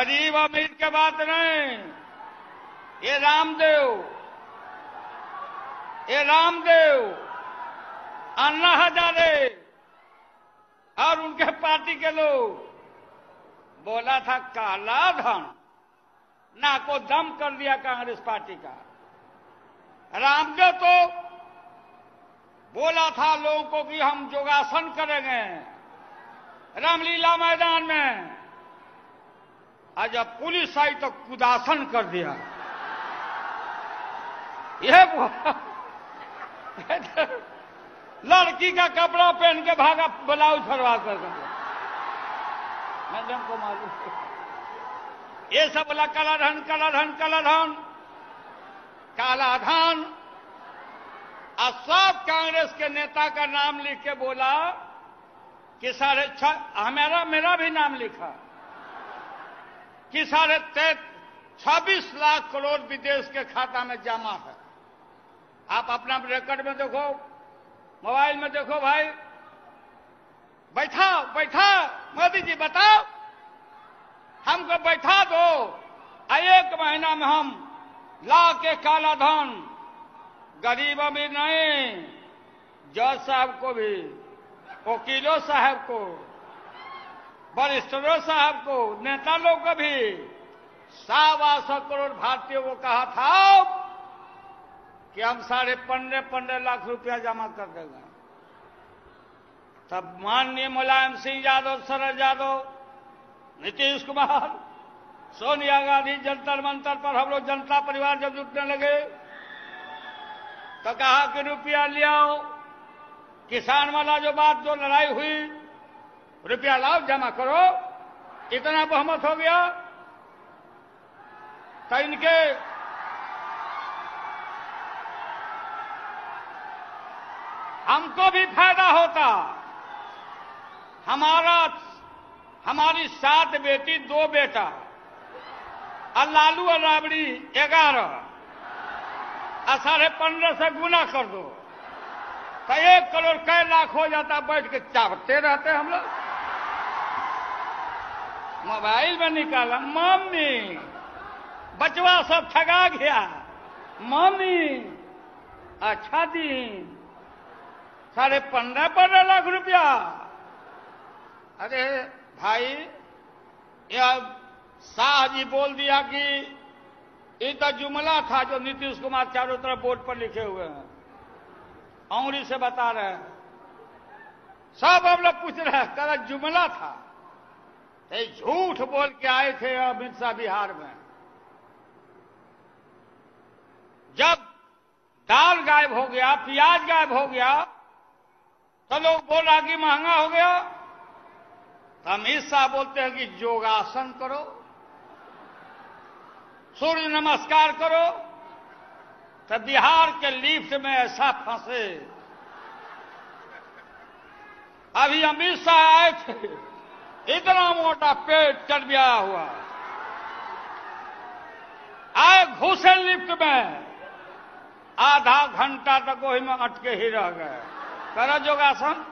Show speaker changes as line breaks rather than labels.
गरीब अमीर के बात नहीं। ये रामदेव। ये रामदेव। अन्ना हजारे और उनके पार्टी के लोग। बोला था काला धन। ना को दम कर दिया कांग्रेस पार्टी का। रामदेव तो बोला था लोगों को कि हम योगासन करेंगे। रामलीला मैदान में। आज जब पुलिस आई तो कुदासन कर दिया। यह लड़की का कपड़ा पहन के भागा, ब्लाउज फरवा कर मैडम को मालूम ये सब बोला, काला धन काला धन काला धन काला धन। और सब कांग्रेस के नेता का नाम लिख के बोला कि साढ़े हमारा मेरा भी नाम लिखा। कि साढ़े छब्बीस लाख करोड़ विदेश के खाता में जमा है। आप अपना रिकॉर्ड में देखो मोबाइल में देखो भाई। बैठा बैठा मोदी जी बताओ। हमको बैठा दो। एक महीना में हम ला के काला धन गरीब भी नहीं, जज साहब को भी, वकीलों साहब को। वरिष्ठों साहब को नेता लोग को भी सवा सौ करोड़ भारतीयों को कहा था कि हम साढ़े पंद्रह पंद्रह लाख रुपया जमा कर देंगे। तब माननीय मुलायम सिंह यादव, शरद यादव, नीतीश कुमार, सोनिया गांधी जंतर मंतर पर हम लोग जनता परिवार जब जुटने लगे तो कहा कि रुपया ले आओ। किसान वाला जो बात जो लड़ाई हुई रुपया लाओ, जमा करो। इतना बहुमत हो गया। तो इनके हमको भी फ़ायदा होता। हमारा, हमारी सात बेटी, दो बेटा। और लालू और राबड़ी ग्यारह। और साढ़े पंद्रह से गुना कर दो। तो एक करोड़ कै लाख हो जाता, बैठ के चावते रहते हम लोग। मोबाइल में निकाला, मम्मी, बचवा सब ठगा गया। मम्मी अच्छा दिन। साढ़े पंद्रह पंद्रह लाख रुपया। अरे भाई यह शाह जी बोल दिया कि ये तो जुमला था जो नीतीश कुमार चारों तरफ़ बोर्ड पर लिखे हुए हैं। औंगली से बता रहे हैं। सब हम लोग पूछ रहे हैं, कल जुमला था। झूठ बोल के आए थे अमित शाह बिहार में। जब दाल गायब हो गया, प्याज गायब हो गया तो लोग बोल कि महँगा हो गया। तो अमित शाह बोलते हैं कि योगासन करो, सूर्य नमस्कार करो तो बिहार के लिफ्ट में ऐसा फंसे। अभी अमित शाह आए थे। इतना मोटा पेट चढ़ हुआ। आए घुसे लिफ्ट में। आधा घंटा तक वही में अटके ही रह गए। करो योगासन